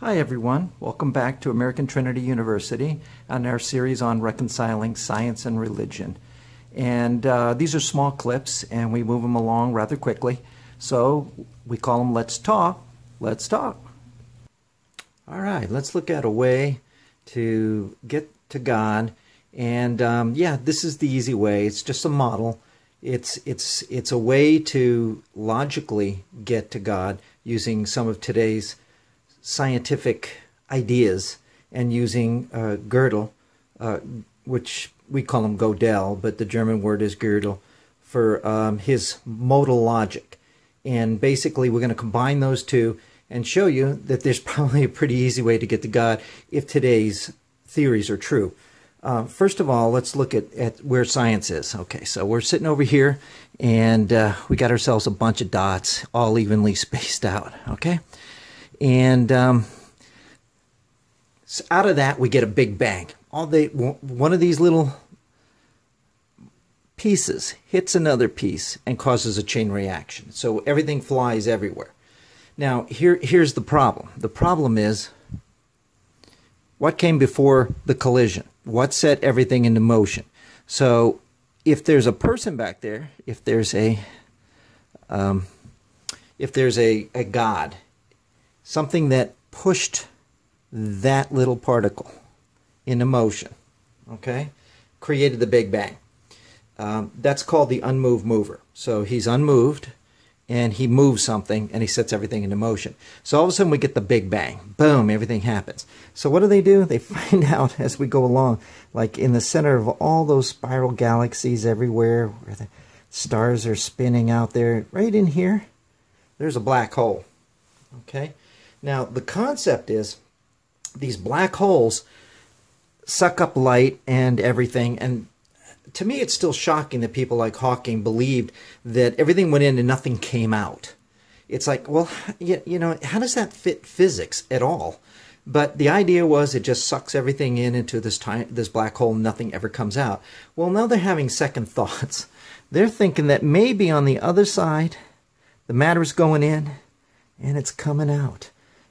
Hi, everyone. Welcome back to American Trinity University and our series on reconciling science and religion. And uh, these are small clips, and we move them along rather quickly. So we call them Let's Talk. Let's Talk. All right, let's look at a way to get to God. And um, yeah, this is the easy way. It's just a model. It's it's it's a way to logically get to God using some of today's scientific ideas and using uh, Gödel, uh, which we call him Gödel, but the German word is Gödel, for um, his modal logic. And basically, we're going to combine those two and show you that there's probably a pretty easy way to get to God if today's theories are true. Uh, first of all, let's look at, at where science is. Okay, so we're sitting over here and uh, we got ourselves a bunch of dots all evenly spaced out. Okay, and um, so out of that we get a big bang. All they one of these little pieces hits another piece and causes a chain reaction. So everything flies everywhere. Now here here's the problem. The problem is what came before the collision? What set everything into motion? So if there's a person back there, if there's a um, if there's a, a God, something that pushed that little particle into motion, okay, created the Big Bang. Um, that's called the unmoved mover. So he's unmoved and he moves something and he sets everything into motion. So all of a sudden we get the big bang. Boom, everything happens. So what do they do? They find out as we go along, like in the center of all those spiral galaxies everywhere where the stars are spinning out there, right in here, there's a black hole. Okay? Now the concept is these black holes suck up light and everything and to me, it's still shocking that people like Hawking believed that everything went in and nothing came out. It's like, well, you, know, how does that fit physics at all? But the idea was it just sucks everything in into this time, this black hole, nothing ever comes out. Well, now they're having second thoughts. They're thinking that maybe on the other side, the matter's going in and it's coming out,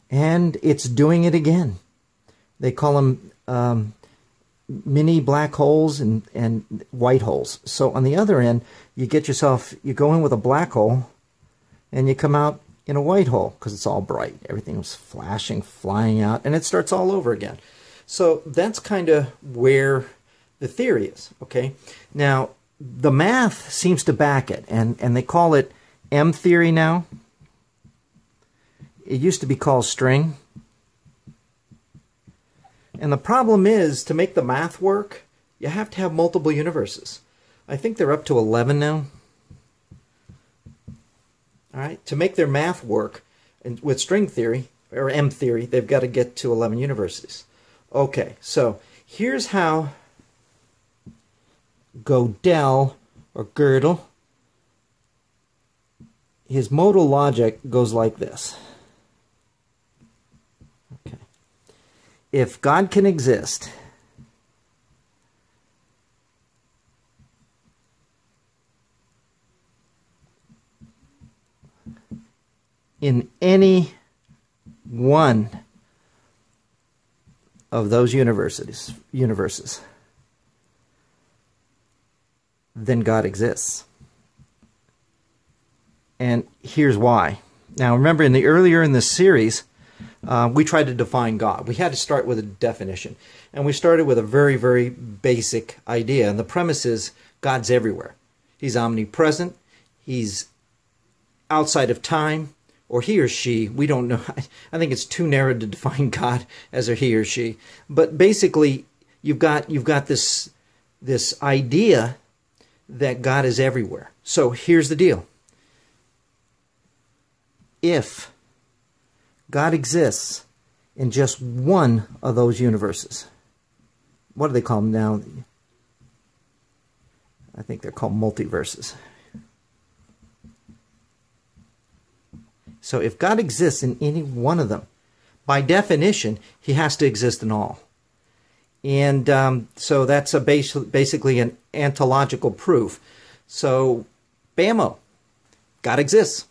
and it's doing it again. They call them um, mini black holes and, and white holes. So on the other end, you get yourself, you go in with a black hole and you come out in a white hole because it's all bright. Everything's flashing, flying out, and it starts all over again. So that's kind of where the theory is, okay? Now, the math seems to back it, and, and they call it M theory now. It used to be called string. And the problem is, to make the math work, you have to have multiple universes. I think they're up to 11 now. All right, to make their math work and with string theory, or M theory, they've got to get to 11 universes. Okay, so here's how Gödel, or Gödel, his modal logic goes like this. If God can exist, in any one of those universes universes then God exists. And here's why. Now remember in the earlier in this series uh, we tried to define God. We had to start with a definition. And we started with a very, very basic idea. And the premise is God's everywhere. He's omnipresent. He's outside of time, or he or she. We don't know. I think it's too narrow to define God as a he or she. But basically, you've got you've got this this idea that God is everywhere. So here's the deal. If God exists in just one of those universes. What do they call them now? I think they're called multiverses. So if God exists in any one of them, by definition, he has to exist in all. And um, so that's a base, basically an ontological proof. So, bammo, God exists.